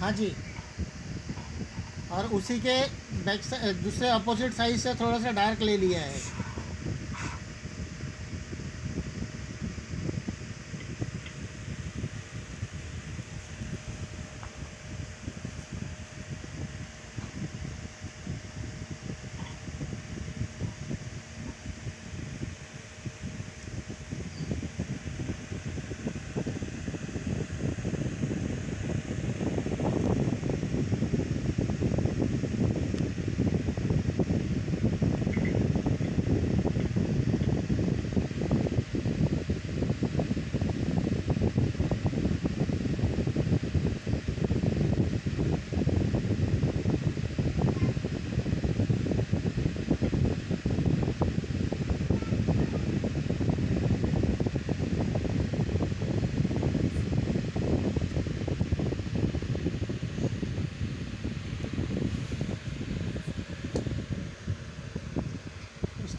हाँ जी। और उसी के बैक दूसरे अपोजिट साइड से थोड़ा सा डार्क ले लिया है।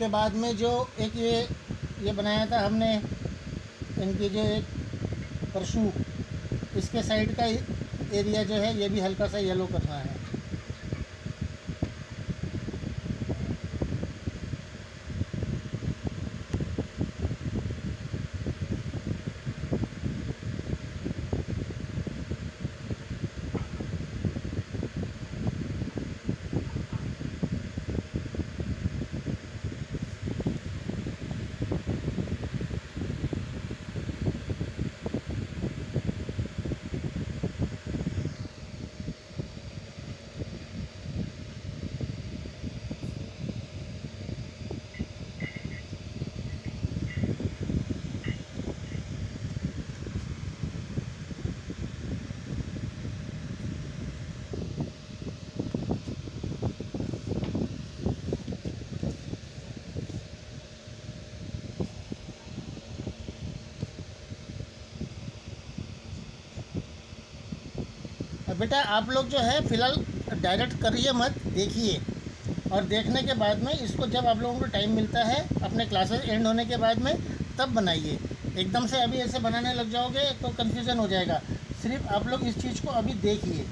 उसके बाद में जो एक ये ये बनाया था हमने, इनकी जो एक परशु, इसके साइड का एरिया जो है, ये भी हल्का सा येलो करना है। बेटा, आप लोग जो है, फ़िलहाल डायरेक्ट करिए मत, देखिए। और देखने के बाद में इसको जब आप लोगों को टाइम मिलता है, अपने क्लासेस एंड होने के बाद में, तब बनाइए। एकदम से अभी ऐसे बनाने लग जाओगे तो कन्फ्यूज़न हो जाएगा। सिर्फ़ आप लोग इस चीज़ को अभी देखिए।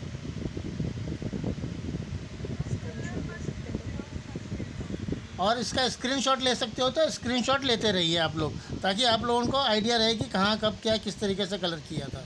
और इसका स्क्रीनशॉट ले सकते हो तो स्क्रीनशॉट लेते रहिए आप लोग, ताकि आप लोगों को आइडिया रहे कि कहाँ, कब, क्या, किस तरीके से कलर किया था।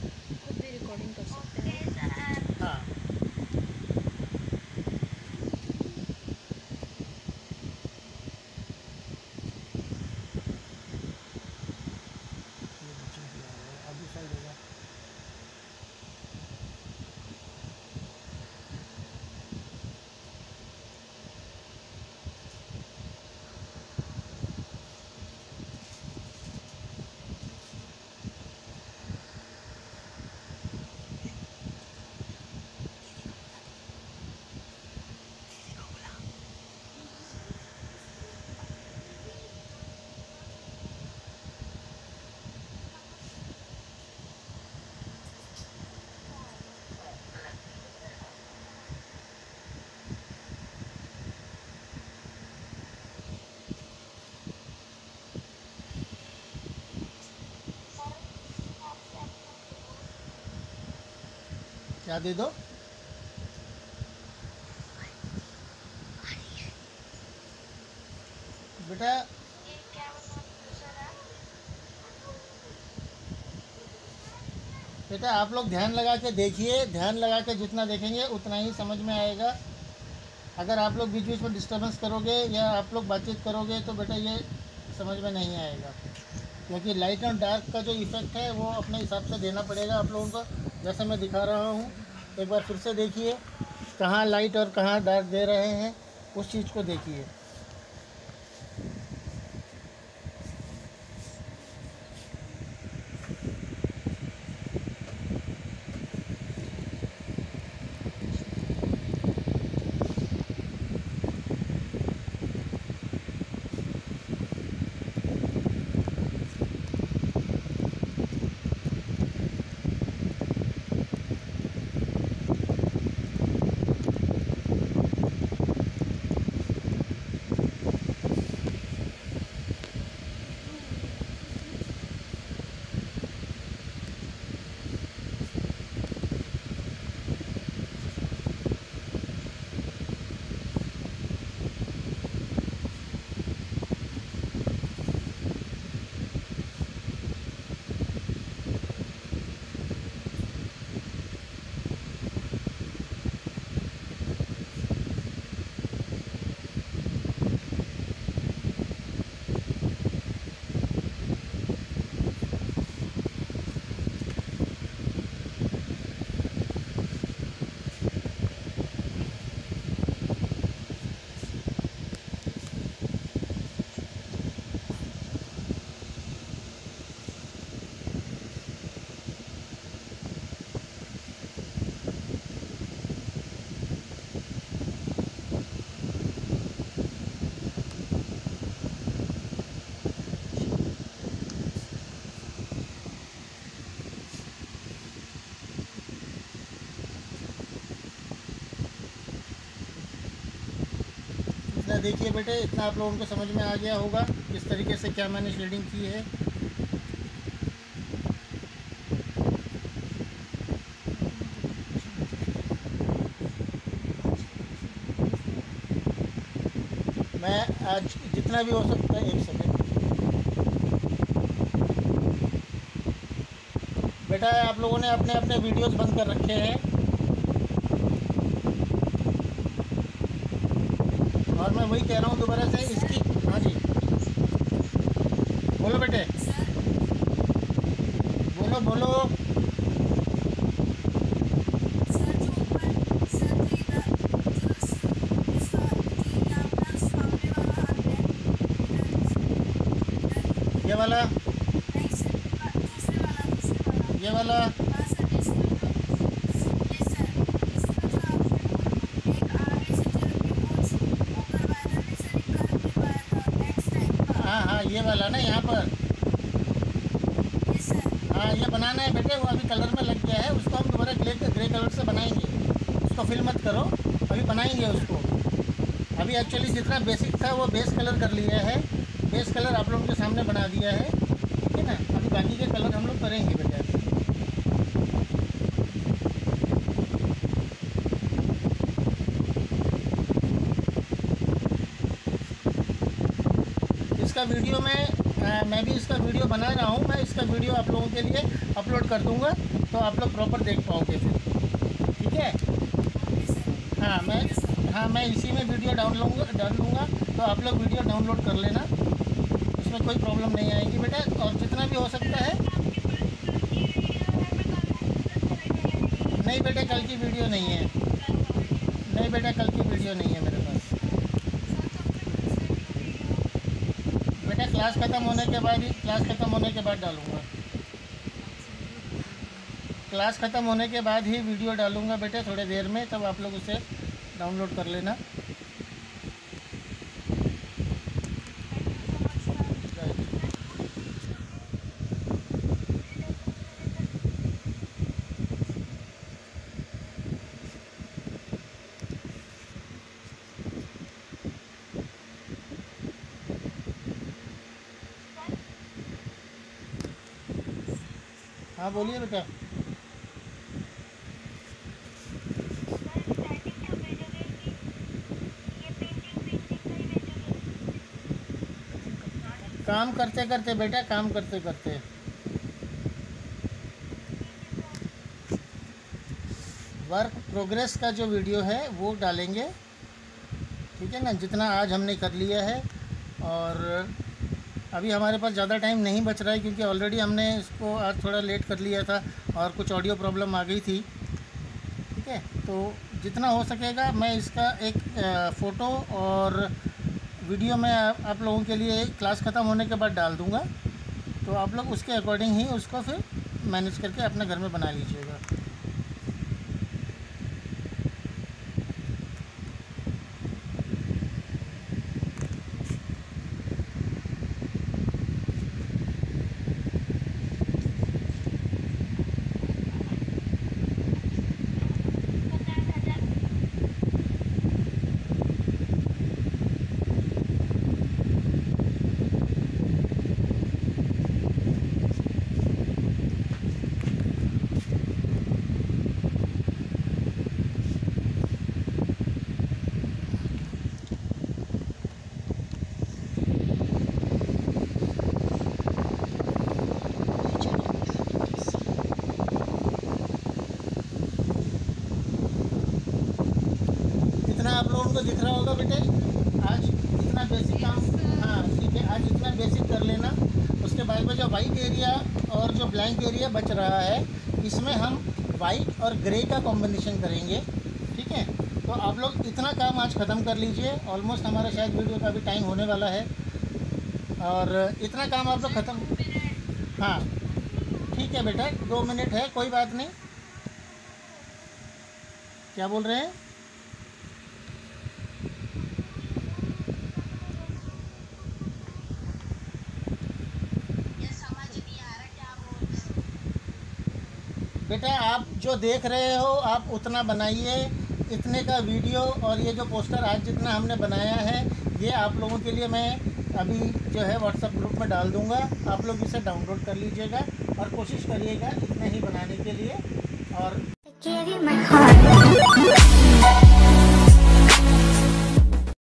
क्या दे दो। बेटा बेटा, आप लोग ध्यान लगा के देखिए, ध्यान लगा के जितना देखेंगे, उतना ही समझ में आएगा। अगर आप लोग बीच बीच में डिस्टर्बेंस करोगे या आप लोग बातचीत करोगे तो बेटा ये समझ में नहीं आएगा। क्योंकि लाइट और डार्क का जो इफ़ेक्ट है, वो अपने हिसाब से देना पड़ेगा आप लोगों को। जैसे मैं दिखा रहा हूँ एक बार फिर से देखिए, कहाँ लाइट और कहाँ डार्क दे रहे हैं, उस चीज़ को देखिए। देखिए बेटे, इतना आप लोगों को समझ में आ गया होगा किस तरीके से क्या मैंने शेडिंग की है। मैं आज जितना भी हो सकता है एक सेकेंड बेटा, आप लोगों ने अपने अपने वीडियोस बंद कर रखे हैं। मैं वही कह रहा हूँ दोबारा से, इसकी हाँ जी। बोलो बेटे। बोलो बोलो। ये वाला। ये वाला। हाँ ये वाला ना यहाँ पर? हाँ ये बनाना है बेटे वो अभी कलर में लग गया है उसको हम दोबारा ग्रे ग्रे कलर से बनाएँगे। उसको फिल मत करो अभी बनाएँगे उसको। अभी एक्चुअली जितना बेसिक था वो बेस कलर कर लिया है। बेस कलर आप लोगों के सामने बना दिया है। ठीक है ना? अभी बाकी के कलर हम लोग करेंगे बेटा। इसका वीडियो मैं मैं भी इसका वीडियो बना रहा हूँ, मैं इसका वीडियो आप लोगों के लिए अपलोड कर दूँगा तो आप लोग प्रॉपर देख पाओगे फिर। ठीक है? हाँ मैं हाँ मैं इसी में वीडियो डाउन लूँगा डाल लूँगा तो आप लोग वीडियो डाउनलोड कर लेना। उसमें कोई प्रॉब्लम नहीं आएगी बेटा, और जितना भी हो सकता है। नहीं बेटा, कल की वीडियो नहीं है। नहीं बेटा, कल की वीडियो नहीं है मेरे पास बेटा क्लास ख़त्म होने के बाद ही क्लास ख़त्म होने के बाद डालूँगा। क्लास ख़त्म होने के बाद ही वीडियो डालूँगा बेटे, थोड़ी देर में, तब आप लोग उसे डाउनलोड कर लेना। हाँ बोलिए बेटा। काम करते करते बेटा, काम करते करते। वर्क प्रोग्रेस का जो वीडियो है, वो डालेंगे। ठीक है ना? जितना आज हमने कर लिया है, और अभी हमारे पास ज़्यादा टाइम नहीं बच रहा है क्योंकि ऑलरेडी हमने इसको आज थोड़ा लेट कर लिया था और कुछ ऑडियो प्रॉब्लम आ गई थी। ठीक है? तो जितना हो सकेगा मैं इसका एक फ़ोटो और वीडियो मैं आप, लोगों के लिए क्लास ख़त्म होने के बाद डाल दूँगा। तो आप लोग उसके अकॉर्डिंग ही उसको फिर मैनेज करके अपने घर में बना लीजिएगा इतना आप लोगों को दिख रहा होगा बेटे, आज इतना बेसिक काम हाँ ठीक है, आज इतना बेसिक कर लेना। उसके बाद में जो वाइट एरिया और जो ब्लैंक एरिया बच रहा है, इसमें हम वाइट और ग्रे का कॉम्बिनेशन करेंगे, ठीक है? तो आप लोग इतना काम आज ख़त्म कर लीजिए। ऑलमोस्ट हमारा शायद वीडियो का भी टाइम होने वाला है। और इतना काम आप लोग ख़त्म हाँ ठीक है बेटा, दो मिनट है, कोई बात नहीं। क्या बोल रहे हैं? बेटा, आप जो देख रहे हो, आप उतना बनाइए। इतने का वीडियो और ये जो पोस्टर आज जितना हमने बनाया है, ये आप लोगों के लिए मैं अभी जो है व्हाट्सएप ग्रुप में डाल दूँगा। आप लोग इसे डाउनलोड कर लीजिएगा और कोशिश करिएगा इतना ही बनाने के लिए। और